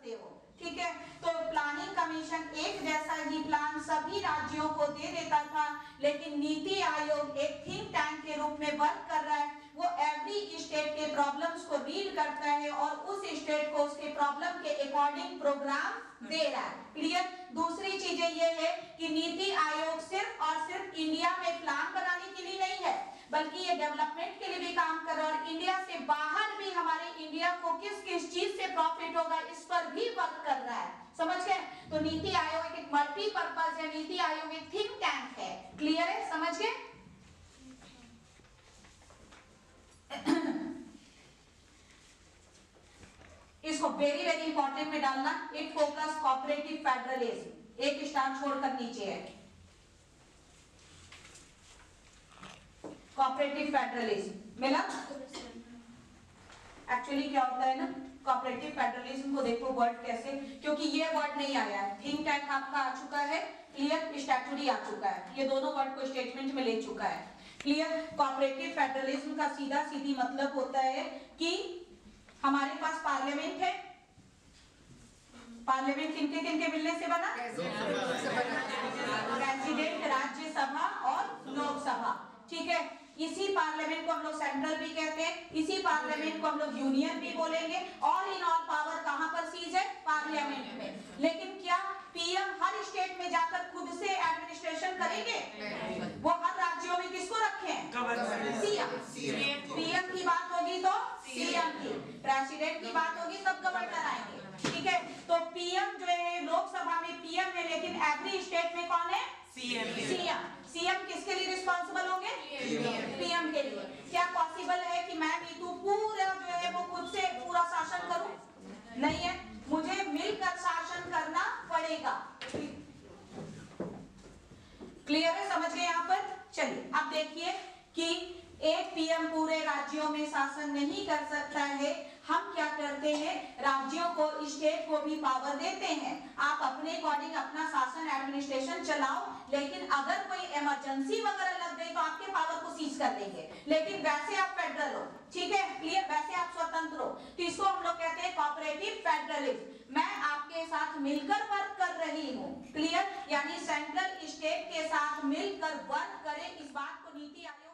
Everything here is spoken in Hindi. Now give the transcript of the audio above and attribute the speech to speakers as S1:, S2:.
S1: सकते हो, ठीक है? तो प्लानिंग कमीशन एक जैसा ही प्लान सभी राज्यों को दे देता था, लेकिन नीति आयोग एक थिंक टैंक के रूप में वर्क कर रहा है। वो एवरी स्टेट के प्रॉब्लम्स को रीड करता है और उस स्टेट को उसके प्रॉब्लम के अकॉर्डिंग प्रोग्राम दे रहा है। क्लियर दूसरी चीज़ें ये है कि नीति आयोग सिर्फ़ और सिर्फ़ इंडिया में प्लान बनाने के लिए नहीं है, बल्कि ये डेवलपमेंट के लिए भी काम कर रहा है और इंडिया से बाहर इंडिया को किस किस चीज़ से प्रॉफिट होगा, इस पर भी वर्क कर रहा है। समझ गए? तो नीति आयोग एक मल्टीपर्पज है नीति आयोग एक थिंक टैंक है। क्लियर है? समझ गए? इसको वेरी वेरी इंपॉर्टेंट में डालना। इट फोकस कॉपरेटिव फेडरलिज्म एक स्टार छोड़कर नीचे है। कॉपरेटिव फेडरलिज्म मिला? एक्चुअली क्या होता है ना कॉपरेटिव फेडरलिज्म को देखो वर्ड कैसे, क्योंकि ये वर्ड नहीं आया है। थिंक टैंक आपका आ चुका है क्लियर स्टैचुरी आ चुका है। ये दोनों वर्ड को स्टेटमेंट में ले चुका है। क्लियर कॉपरेटिव फेडरलिज्म का सीधा सीधी मतलब होता है कि हमारे पास पार्लियामेंट है। पार्लियामेंट किनके किनके मिलने से बना प्रेसिडेंट राज्यसभा और लोकसभा ठीक है इसी पार्लियामेंट को हम लोग सेंट्रल भी कहते हैं। इसी पार्लियामेंट को हम लोग यूनियन भी बोलेंगे। ऑल इन ऑल पावर कहाँ पर सीज है? पार्लियामेंट में। लेकिन क्या पीएम हर स्टेट में जाकर खुद से एडमिनिस्ट्रेशन करेंगे? वो हर राज्यों में किसको रखे? हैं सीएम पीएम की बात होगी तो सीएम की। प्रेसिडेंट की बात होगी तब गवर्नर आएँगे। ठीक है? तो पीएम जो है लोकसभा में पीएम है लेकिन एवरी स्टेट में कौन है?
S2: सीएम
S1: सीएम सीएम किसके लिए रिस्पॉन्सिबल होंगे पीएम के लिए क्या पॉसिबल है कि मैं नीतू पूरा जो है वो खुद से पूरा शासन करूँ नहीं है मुझे मिलकर शासन पड़ेगा क्लियर है? समझ गए यहाँ पर? चलिए, अब देखिए कि एक पीएम पूरे राज्यों में शासन नहीं कर सकता है। हम क्या करते हैं? राज्यों को स्टेट को भी पावर देते हैं। आप अपने अकॉर्डिंग अपना शासन एडमिनिस्ट्रेशन चलाओ, लेकिन अगर कोई इमरजेंसी वगैरह लग गई तो आपके पावर को सीज कर देंगे। लेकिन वैसे आप फेडरल हो, ठीक है? क्लियर वैसे आप स्वतंत्र हो। तो इसको हम लोग कहते हैं कॉपरेटिव फेडरलिज्म साथ मिलकर वर्क कर रही हूँ। क्लियर यानी सेंट्रल स्टेट के साथ मिलकर वर्क करें, इस बात को नीति आयोग